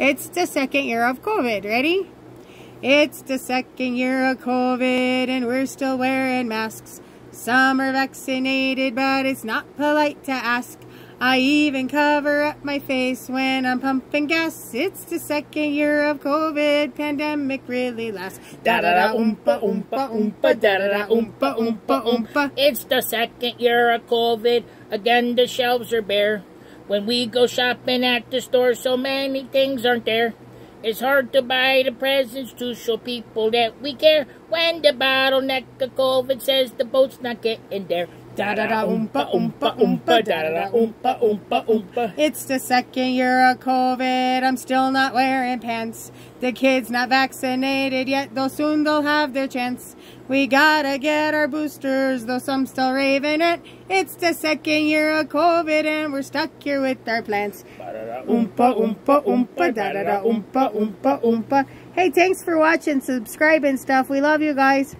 It's the second year of COVID. Ready? It's the second year of COVID and we're still wearing masks. Some are vaccinated, but it's not polite to ask. I even cover up my face when I'm pumping gas. It's the second year of COVID. Pandemic really lasts. Da da da oompa oompa oompa da da da oompa oompa oompa. It's the second year of COVID. Again, the shelves are bare. When we go shopping at the store, so many things aren't there. It's hard to buy the presents to show people that we care. When the bottleneck of COVID says the boat's not getting there. Da da da oompa oompa oompa da da da oompa oompa oompa. It's the second year of COVID. I'm still not wearing pants. The kids not vaccinated yet, though soon they'll have their chance. We gotta get our boosters, though some still raving it. It's the second year of COVID and we're stuck here with our plants. Oompa oompa oompa da da da oompa oompa oompa. Hey, thanks for watching, subscribing stuff. We love you guys.